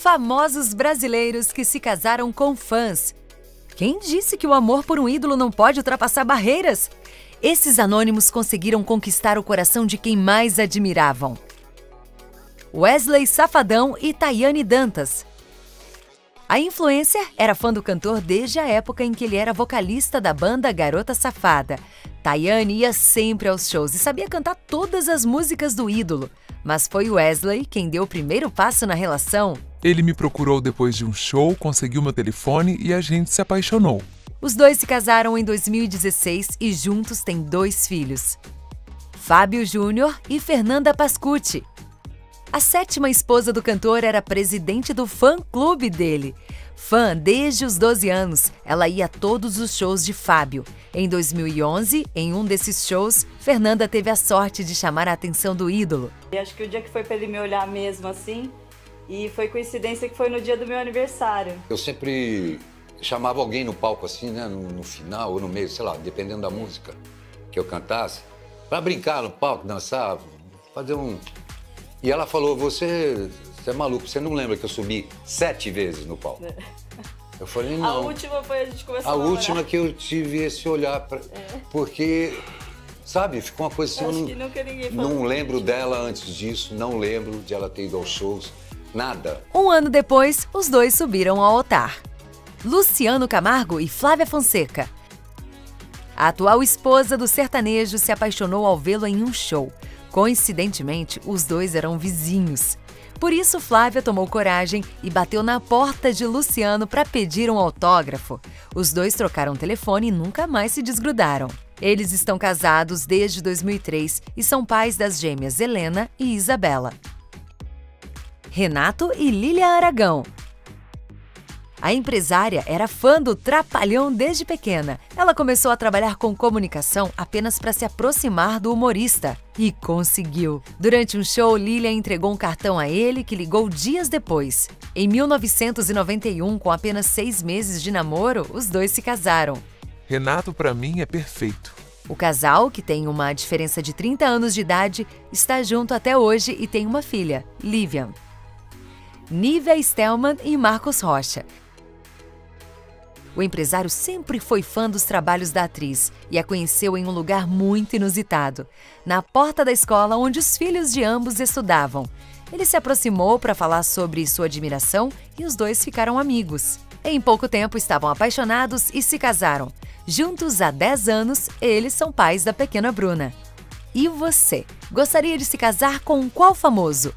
Famosos brasileiros que se casaram com fãs. Quem disse que o amor por um ídolo não pode ultrapassar barreiras? Esses anônimos conseguiram conquistar o coração de quem mais admiravam. Wesley Safadão e Tayane Dantas. A influencer era fã do cantor desde a época em que ele era vocalista da banda Garota Safada. Tayane ia sempre aos shows e sabia cantar todas as músicas do ídolo. Mas foi Wesley quem deu o primeiro passo na relação. Ele me procurou depois de um show, conseguiu meu telefone e a gente se apaixonou. Os dois se casaram em 2016 e juntos têm dois filhos. Fábio Júnior e Fernanda Pascucci. A sétima esposa do cantor era presidente do fã-clube dele. Fã desde os 12 anos, ela ia a todos os shows de Fábio. Em 2011, em um desses shows, Fernanda teve a sorte de chamar a atenção do ídolo. E acho que o dia que foi para ele me olhar mesmo assim, e foi coincidência que foi no dia do meu aniversário. Eu sempre chamava alguém no palco assim, né, no, no final ou no meio, sei lá, dependendo da música que eu cantasse, para brincar no palco, dançar, fazer um e ela falou: Você, você é maluco, você não lembra que eu subi sete vezes no palco? Eu falei: Não. A última foi a gente começou a a última que eu tive esse olhar. Pra... É. Porque, sabe, ficou uma coisa assim. Acho eu não, nunca ninguém não lembro dela antes disso, não lembro de ela ter ido aos shows, nada. Um ano depois, os dois subiram ao altar. Luciano Camargo e Flávia Fonseca. A atual esposa do sertanejo se apaixonou ao vê-lo em um show. Coincidentemente, os dois eram vizinhos. Por isso, Flávia tomou coragem e bateu na porta de Luciano para pedir um autógrafo. Os dois trocaram telefone e nunca mais se desgrudaram. Eles estão casados desde 2003 e são pais das gêmeas Helena e Isabela. Renato e Lília Aragão, a empresária era fã do Trapalhão desde pequena. Ela começou a trabalhar com comunicação apenas para se aproximar do humorista. E conseguiu. Durante um show, Lilia entregou um cartão a ele que ligou dias depois. Em 1991, com apenas seis meses de namoro, os dois se casaram. Renato, para mim, é perfeito. O casal, que tem uma diferença de 30 anos de idade, está junto até hoje e tem uma filha, Livian. Nívia Stelman e Marcos Rocha. O empresário sempre foi fã dos trabalhos da atriz e a conheceu em um lugar muito inusitado, na porta da escola onde os filhos de ambos estudavam. Ele se aproximou para falar sobre sua admiração e os dois ficaram amigos. Em pouco tempo estavam apaixonados e se casaram. Juntos há 10 anos, eles são pais da pequena Bruna. E você? Gostaria de se casar com qual famoso?